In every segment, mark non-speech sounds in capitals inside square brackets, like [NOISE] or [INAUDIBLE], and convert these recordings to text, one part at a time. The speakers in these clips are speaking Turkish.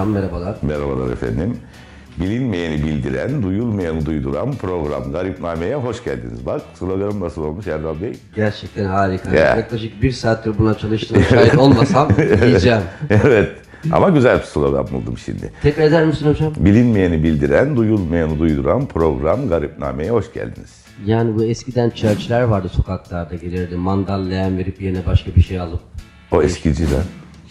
hocam merhabalar. Merhabalar efendim. Bilinmeyeni bildiren, duyulmayanı duyduran program Garipname'ye hoş geldiniz. Bak sloganım nasıl olmuş Erdal Bey? Gerçekten harika. Ya. Yaklaşık bir saattir buna çalıştım. Şahit olmasam [LAUGHS] diyeceğim. evet. Ama güzel bir slogan buldum şimdi. Tekrar eder misin hocam? Bilinmeyeni bildiren, duyulmayanı duyduran program Garipname'ye hoş geldiniz. Yani bu eskiden çerçiler vardı sokaklarda gelirdi. Mandal leğen verip yerine başka bir şey alıp. O eskiciler.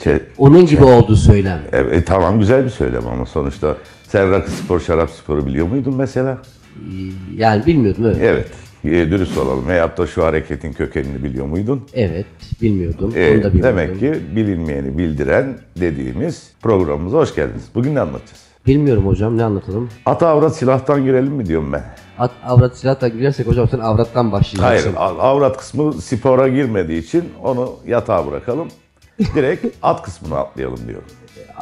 Şey, Onun gibi oldu söylem. evet, e, tamam güzel bir söylem ama sonuçta sen rakı spor, şarap sporu biliyor muydun mesela? Yani bilmiyordum evet. Evet. E, dürüst olalım. Veyahut da şu hareketin kökenini biliyor muydun? Evet bilmiyordum. E, Onu da bilmiyordum. demek ki bilinmeyeni bildiren dediğimiz programımıza hoş geldiniz. Bugün ne anlatacağız? Bilmiyorum hocam ne anlatalım? Ata avrat silahtan girelim mi diyorum ben. At, avrat silahla girersek hocam sen avrattan Hayır, başlayacaksın. a- avrat kısmı spora girmediği için onu yatağa bırakalım. Direkt at kısmını atlayalım diyorum.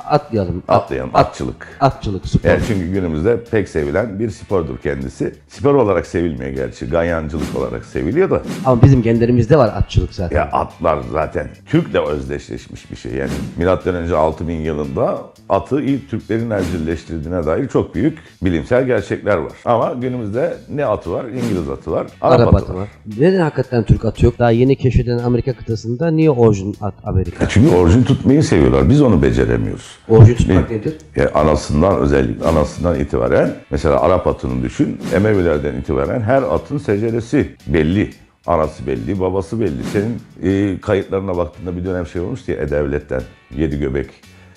Atlayalım. Atlayalım, atçılık. Atçılık, spor. Yani çünkü günümüzde pek sevilen bir spordur kendisi. Spor olarak sevilmiyor gerçi. Ganyancılık olarak seviliyor da. Ama bizim genlerimizde var atçılık zaten. Ya atlar zaten Türk'le özdeşleşmiş bir şey. Yani milattan önce 6000 yılında atı ilk Türklerin evcilleştirdiğine dair çok büyük bilimsel gerçekler var. Ama günümüzde ne atı var? İngiliz atı var, Arap, Arap atı atı var. var. Neden hakikaten Türk atı yok? Daha yeni keşfedilen Amerika kıtasında niye orijin at Amerika? Çünkü orijin tutmayı seviyorlar. Biz onu beceremiyoruz. Orijin tutmak nedir? Yani anasından özellikle anasından itibaren mesela Arap atını düşün. Emevilerden itibaren her atın seceresi belli. Anası belli, babası belli. Senin e, kayıtlarına baktığında bir dönem şey olmuş diye E-Devlet'ten yedi göbek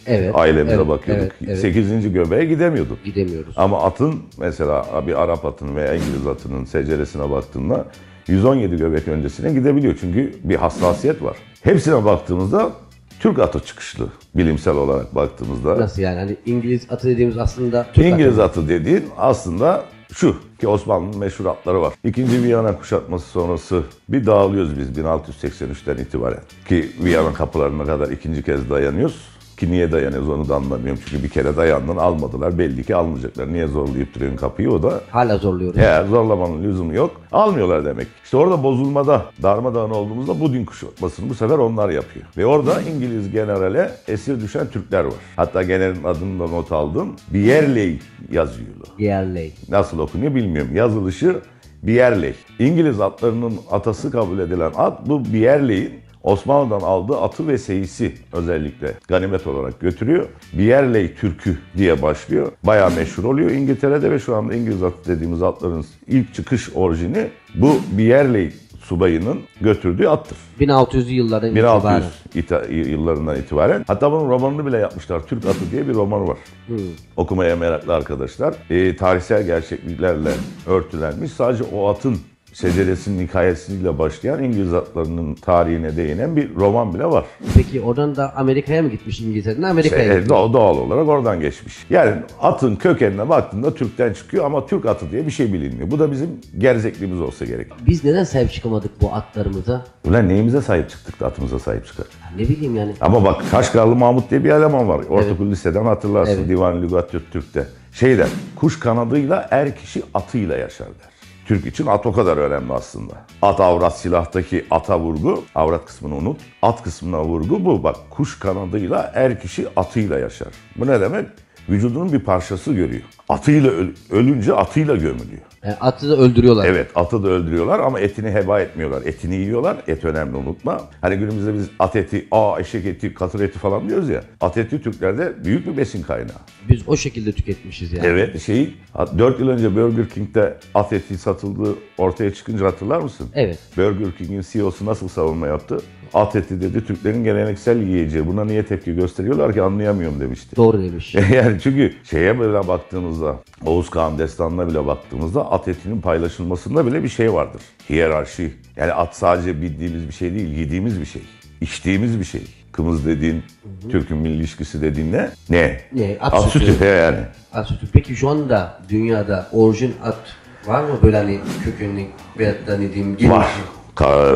Evet. ailemize evet, bakıyorduk. Evet, evet. Sekizinci göbeğe gidemiyorduk. Gidemiyoruz. Ama atın mesela bir Arap atının veya İngiliz atının seceresine baktığında 117 göbek öncesine gidebiliyor. Çünkü bir hassasiyet var. Hepsine baktığımızda Türk atı çıkışlı bilimsel olarak baktığımızda. Nasıl yani? Hani İngiliz atı dediğimiz aslında Türk İngiliz atı. atı dediğin aslında şu ki Osmanlı'nın meşhur atları var. İkinci Viyana kuşatması sonrası bir dağılıyoruz biz 1683'ten itibaren. Ki Viyana kapılarına kadar ikinci kez dayanıyoruz. Ki niye dayanıyoruz onu da anlamıyorum. Çünkü bir kere dayandın almadılar. Belli ki almayacaklar. Niye zorlayıp duruyorsun kapıyı o da Hala zorluyoruz. eğer zorlamanın lüzumu yok. Almıyorlar demek. İşte orada bozulmada, darmadağın olduğumuzda bu din kuşatmasını bu sefer onlar yapıyor. Ve orada İngiliz generale esir düşen Türkler var. Hatta generalin adını da not aldım. Bierley yazıyor. Yerley. Nasıl okunuyor bilmiyorum. Yazılışı Bierley. İngiliz atlarının atası kabul edilen at bu Bierley'in Osmanlı'dan aldığı atı ve seyisi özellikle ganimet olarak götürüyor. Bierley Türkü diye başlıyor. Bayağı meşhur oluyor İngiltere'de ve şu anda İngiliz atı dediğimiz atların ilk çıkış orijini bu Bierley subayının götürdüğü attır. 1600'lü yıllardan 1600 itibaren. ita- yıllarından itibaren. Hatta bunun romanını bile yapmışlar. Türk Atı diye bir roman var. Okumaya meraklı arkadaşlar. Ee, tarihsel gerçekliklerle örtülenmiş. Sadece o atın seceresinin hikayesiyle başlayan İngiliz atlarının tarihine değinen bir roman bile var. Peki oradan da Amerika'ya mı gitmiş İngiltere'den Amerika'ya Şey, gitmiş? doğal, doğal olarak oradan geçmiş. Yani atın kökenine baktığında Türk'ten çıkıyor ama Türk atı diye bir şey bilinmiyor. Bu da bizim gerzekliğimiz olsa gerek. Biz neden sahip çıkamadık bu atlarımıza? Ulan neyimize sahip çıktık da atımıza sahip çıkar. Ne bileyim yani. Ama bak Kaşgarlı Mahmut diye bir eleman var. Ortaokul liseden hatırlarsın Evet. Divan Lügat Türk'te. Şey der, kuş kanadıyla er kişi atıyla yaşar der. Türk için at o kadar önemli aslında. At avrat silahtaki ata vurgu, avrat kısmını unut. At kısmına vurgu bu. Bak kuş kanadıyla er kişi atıyla yaşar. Bu ne demek? Vücudunun bir parçası görüyor. Atıyla öl- ölünce atıyla gömülüyor. Yani atı da öldürüyorlar. Evet atı da öldürüyorlar ama etini heba etmiyorlar. Etini yiyorlar. Et önemli unutma. Hani günümüzde biz at eti, aa eşek eti, katır eti falan diyoruz ya. At eti Türklerde büyük bir besin kaynağı. Biz o şekilde tüketmişiz yani. Evet şeyi 4 yıl önce Burger King'de at eti satıldığı ortaya çıkınca hatırlar mısın? Evet. Burger King'in CEO'su nasıl savunma yaptı? At eti dedi Türklerin geleneksel yiyeceği. Buna niye tepki gösteriyorlar ki anlayamıyorum demişti. Doğru demiş. [LAUGHS] yani çünkü şeye böyle baktığımızda, Oğuz Kağan destanına bile baktığımızda at etinin paylaşılmasında bile bir şey vardır. Hiyerarşi. Yani at sadece bildiğimiz bir şey değil, yediğimiz bir şey. İçtiğimiz bir şey. Kımız dediğin, Türk'ün milli ilişkisi dediğin ne? Ne? Ne? At At sütü. sütü yani. At sütü. Peki şu anda dünyada orijin at var mı böyle hani kökenli veyahut da ne diyeyim gelişi? Var.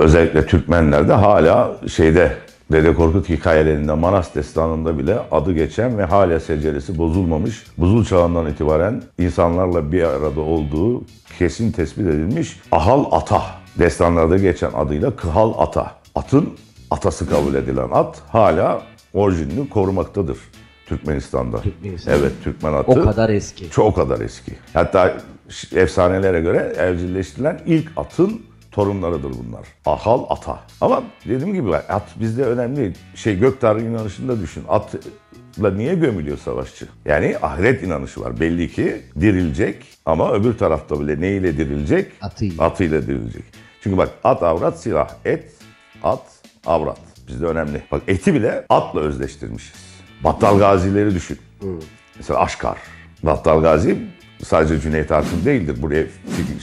Özellikle Türkmenlerde hala şeyde Dede Korkut hikayelerinde Manas destanında bile adı geçen ve hala seceresi bozulmamış, buzul çağından itibaren insanlarla bir arada olduğu kesin tespit edilmiş Ahal Ata. Destanlarda geçen adıyla Kıhal Ata. Atın atası kabul edilen at hala orijinini korumaktadır. Türkmenistan'da. Türkmenistan. Evet Türkmen atı. O kadar eski. Çok kadar eski. Hatta efsanelere göre evcilleştirilen ilk atın torunlarıdır bunlar. Ahal ata. Ama dediğim gibi at bizde önemli. Şey gök tanrı inanışında düşün. Atla niye gömülüyor savaşçı? Yani ahiret inanışı var. Belli ki dirilecek ama öbür tarafta bile neyle dirilecek? Atıyla. Atıyla dirilecek. Çünkü bak at avrat silah. Et, at, avrat. Bizde önemli. Bak eti bile atla özleştirmişiz. Battal gazileri düşün. Mesela Aşkar. Battal Gazi sadece Cüneyt Arkın değildir. Buraya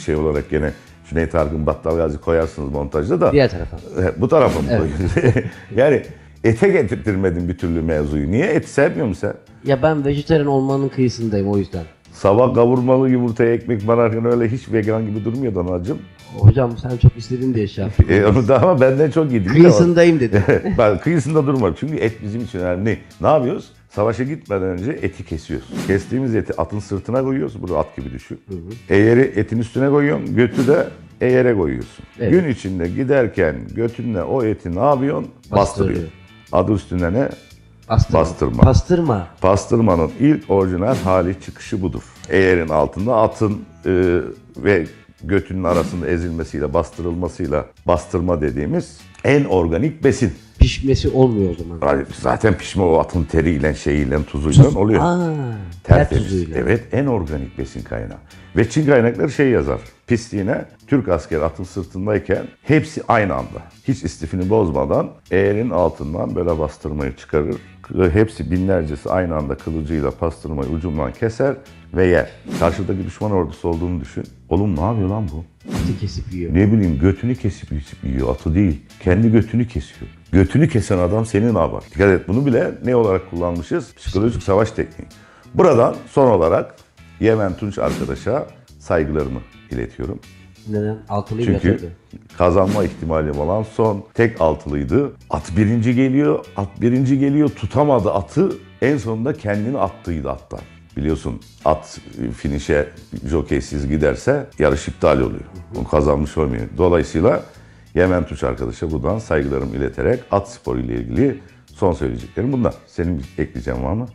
şey olarak gene Cüneyt Arkın Battal Gazi koyarsınız montajda da. Diğer tarafa. Bu tarafa mı koyuyorsun? [LAUGHS] yani ete getirtmedin bir türlü mevzuyu. Niye et sevmiyor musun sen? Ya ben vejetaryen olmanın kıyısındayım o yüzden. Sabah kavurmalı yumurtaya ekmek banarken öyle hiç vegan gibi durmuyordu anacığım. Hocam sen çok istedin diye şey yaptım. E, onu da ama benden çok yedi. Kıyısındayım dedim. [LAUGHS] ben kıyısında durma. Çünkü et bizim için önemli. Ne yapıyoruz? Savaşa gitmeden önce eti kesiyoruz. Kestiğimiz eti atın sırtına koyuyoruz. Bunu at gibi düşün. Eğeri etin üstüne koyuyorsun. Götü de eğere koyuyorsun. Evet. Gün içinde giderken götünle o eti ne yapıyorsun? Bastırıyor. Bastırıyor. Adı üstünde ne? Bastırma. Bastırma. Bastırma. Pastırmanın ilk orijinal hali çıkışı budur. Eğerin altında atın e, ve götünün arasında ezilmesiyle, bastırılmasıyla bastırma dediğimiz en organik besin. Pişmesi olmuyor o zaman. Yani Zaten pişme o atın teriyle, şeyiyle, tuzuyla oluyor. Aa, ter Tertemiz. tuzuyla. Evet, en organik besin kaynağı. Ve Çin kaynakları şey yazar. Pisliğine Türk askeri atın sırtındayken hepsi aynı anda. Hiç istifini bozmadan eğerin altından böyle bastırmayı çıkarır. Hepsi binlercesi aynı anda kılıcıyla pastırmayı ucundan keser ve yer. Karşıdaki düşman ordusu olduğunu düşün. Oğlum ne yapıyor lan bu? Atı kesip yiyor. Ne bileyim götünü kesip kesip yiyor. Atı değil. Kendi götünü kesiyor. Götünü kesen adam seni ne yapar? Dikkat et bunu bile ne olarak kullanmışız? Psikolojik savaş tekniği. Buradan son olarak Yemen Tunç arkadaşa saygılarımı iletiyorum. Neden? Altılı Çünkü yatırdı. kazanma ihtimali olan son tek altılıydı. At birinci geliyor, at birinci geliyor tutamadı atı. En sonunda kendini attıydı attan. Biliyorsun at finişe jokeysiz giderse yarış iptal oluyor. O kazanmış olmuyor. Dolayısıyla Yemen Tuç arkadaşa buradan saygılarımı ileterek at sporu ile ilgili son söyleyeceklerim bunlar. Senin ekleyeceğin var mı?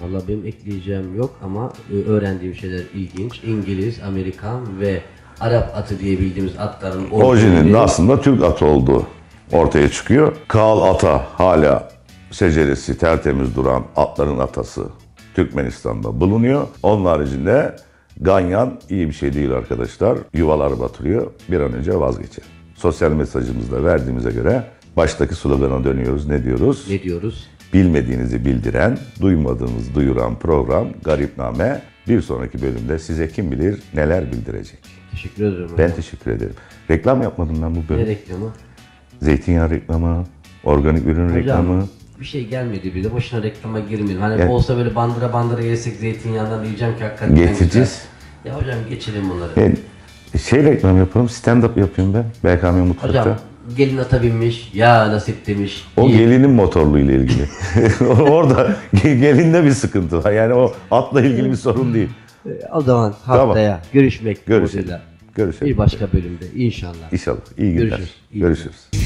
Valla benim ekleyeceğim yok ama e, öğrendiğim şeyler ilginç. İngiliz, Amerikan ve Arap atı diye bildiğimiz atların orijinali- aslında Türk atı olduğu ortaya çıkıyor. Kal ata hala seceresi tertemiz duran atların atası Türkmenistan'da bulunuyor. Onun haricinde ganyan iyi bir şey değil arkadaşlar. Yuvaları batırıyor. Bir an önce vazgeçin. Sosyal mesajımızı da verdiğimize göre baştaki slogana dönüyoruz. Ne diyoruz? Ne diyoruz? Bilmediğinizi bildiren, duymadığınızı duyuran program Garipname bir sonraki bölümde size kim bilir neler bildirecek. Teşekkür ederim. Ben teşekkür ederim. Reklam yapmadım ben bu Ne bölüm. reklamı? Zeytinyağı reklamı, organik ürün reklamı. Bir şey gelmedi bir de boşuna reklama girmeyelim. Hani Gel. olsa böyle bandıra bandıra yesek zeytinyağından diyeceğim ki hakikaten Getireceğiz. güzel. Ya hocam geçelim bunları. Ben şey reklam yapıyorum, stand-up yapıyorum ben. BKM Mutfak'ta. Hocam gelin ata binmiş, ya nasip demiş. o iyi. gelinin motorlu ile ilgili. [LAUGHS] Orada ge- gelinde bir sıkıntı var. Yani o atla ilgili bir sorun değil. O zaman haftaya görüşmek Görüşelim. Görüşelim. Bir başka bölümde inşallah. İnşallah. İyi günler. Görüşürüz. İyi Görüşürüz.